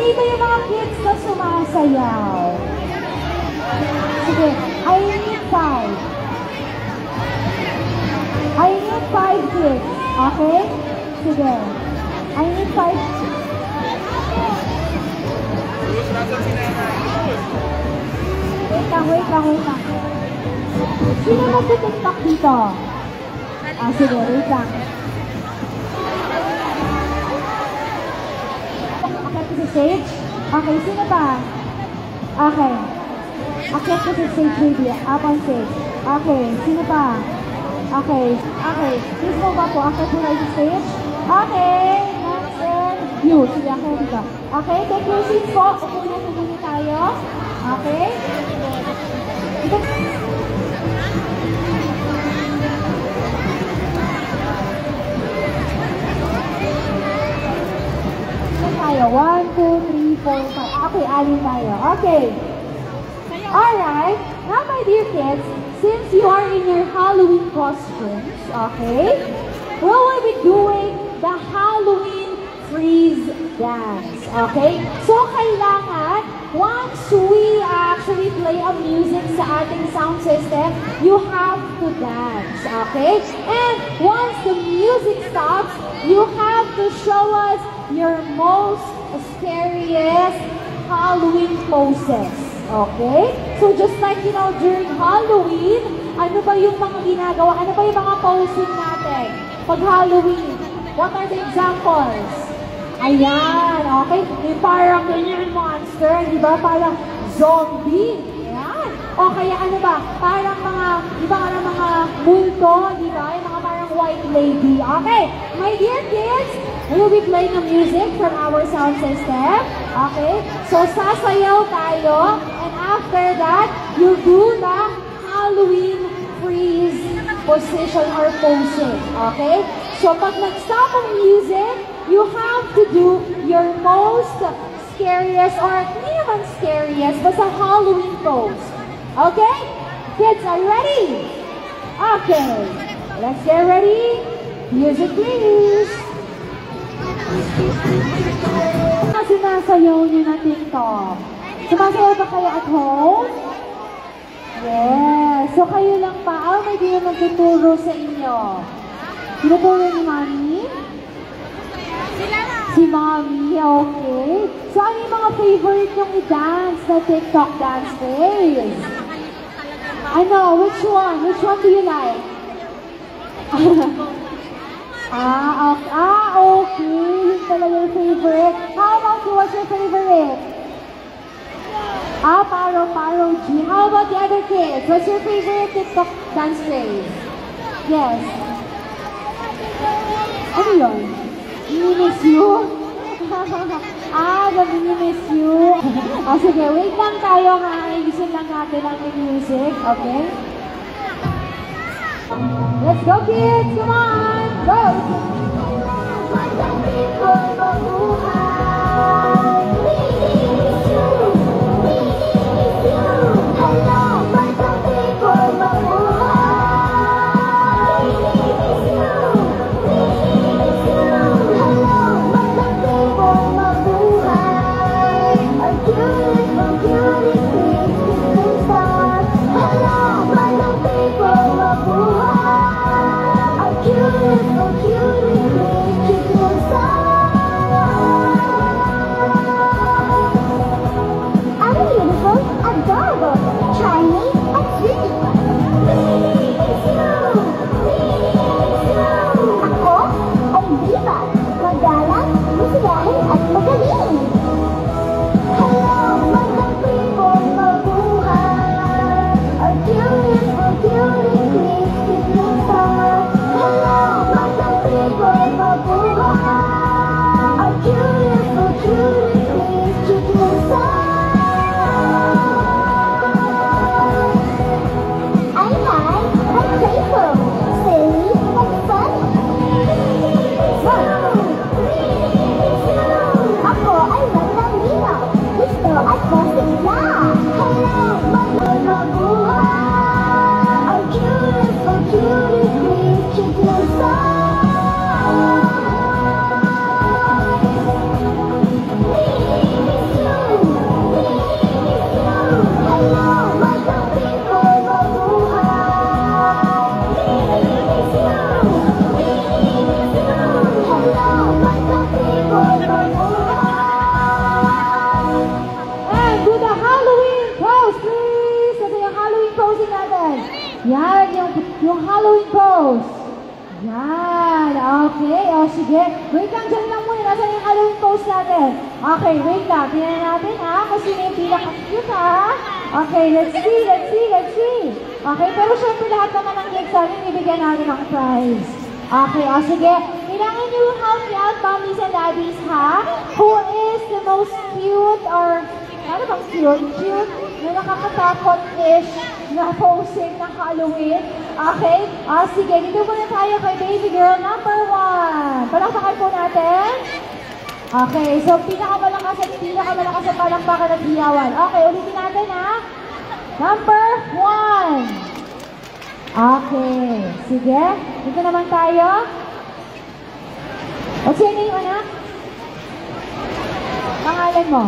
Dito yung mga kids na sumasayaw. Sige, I need five. I need five kids. Okay? Sige. I need five. Wait lang, wait lang, wait lang. Sino TikTok dito? Ah, sige, wait lang. Stage? Okay, sino ba? Okay. Akit ko sa stage, baby. Up on stage. Okay, sino pa? Okay. Okay. Please move up po. Akit ko na sa stage. Okay. Next and you. Sige, akit dito. Okay, take your seats po. Upo na muna tayo. Okay. Ito. Tayo? One, Okay, alin tayo. Okay. Alright. Now, my dear kids, since you are in your Halloween costumes, okay, we will be doing the Halloween freeze dance. Okay? So, kailangan, once we actually play a music sa ating sound system, you have to dance. Okay? And once the music stops, you have to show us your most scariest Halloween poses. Okay? So just like, you know, during Halloween, ano ba yung mga ginagawa? Ano ba yung mga posing natin? Pag Halloween, what are the examples? Ayan, okay? Yung parang ganyan monster, di ba? Parang zombie. Ayan. O kaya ano ba? Parang mga, di ba parang mga multo, di ba? Yung mga parang white lady. Okay, my dear kids, we will be playing a music from our sound system. Okay? So, sasayaw tayo. And after that, you do the Halloween freeze position or posing. Okay? So, pag nag-stop ang music, you have to do your most scariest or hindi naman scariest, basta Halloween pose. Okay? Kids, are you ready? Okay. Let's get ready. Music, please. Ano sinasayaw niyo na TikTok? Sumasayaw ba kayo at home? Yes. So kayo lang pa. Ah, may di na nagtuturo sa inyo. Tinuturo ni Mami? Si Mami, okay. So ano yung mga favorite yung i-dance na TikTok dance phase? Ano? Which one? Which one do you like? Ah, okay. Ah, okay. Yun talaga yung favorite. How about you? What's your favorite? Ah, Paro, Paro G. How about the other kids? What's your favorite TikTok dance craze? Yes. Ano yun? Minimiss you? ah, the minimiss you. ah, sige, wait lang tayo nga. Ayusin lang natin ang music, okay? Let's go, kids! Come on! Go! And to the Halloween pose, please! Ito yung Halloween pose natin. Yan, yung, yung Halloween pose. Yan, okay. O, sige. Wait lang, dyan lang muna. Nasaan yung Halloween pose natin? Okay, wait lang. Tingnan natin, ha? Kasi may pinaka-cute, ha? Okay, let's see, let's see, let's see. Okay, pero syempre lahat naman ang exam, ibigyan natin ng prize. Okay, o sige. Kailangan nyo help me out, mommies and daddies, ha? Who is the most cute or ano bang cute? Cute na nakakatakot-ish na posing na Halloween. Okay? Ah, sige, dito muna tayo kay baby girl number one. Palakpakan po natin. Okay, so pinakamalakas at pinakamalakas at palakpakan at hiyawan. Okay, ulitin natin ha. Number one. Okay, sige. Dito naman tayo. What's your name, anak? Pangalan mo?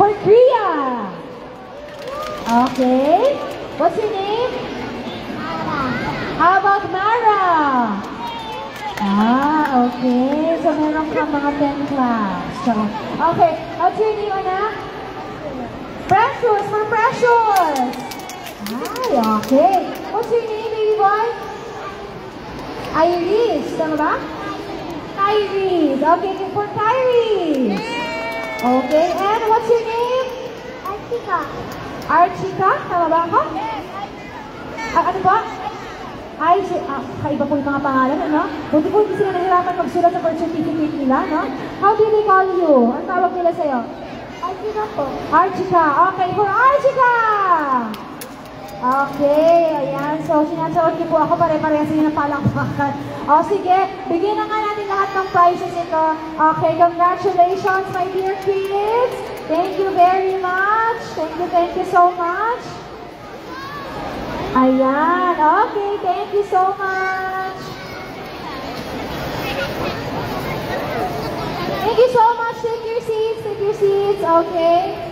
For Korea. Okay. What's your name? How about Mara? Ah, okay. So, meron ka mga 10 class. So, okay. What's your name, anak? Precious, for Precious. Ay, okay. What's your name, baby boy? Iris. Tama ba? Iris. Okay, for Iris. Okay, and what's your name? Artika. Archika? Tama ba ako? Yes, Ah, ano ba? Ay, si, ah, kaiba po yung mga pangalan, ano? Buti po hindi sila nahirapan magsulat sa birth certificate nila, no? How do they call you? Ang tawag nila sa'yo? Artika po. Archika. Okay, for Archika! Okay, ayan. So, sinasawad niyo po ako, pare-parehas yun ng palakpakan. O, sige, bigyan na nga natin lahat ng prizes ito. Okay, congratulations, my dear kids. Thank you very much. Thank you, thank you so much. Ayan, okay, thank you so much. Thank you so much. Take your seats, take your seats, okay?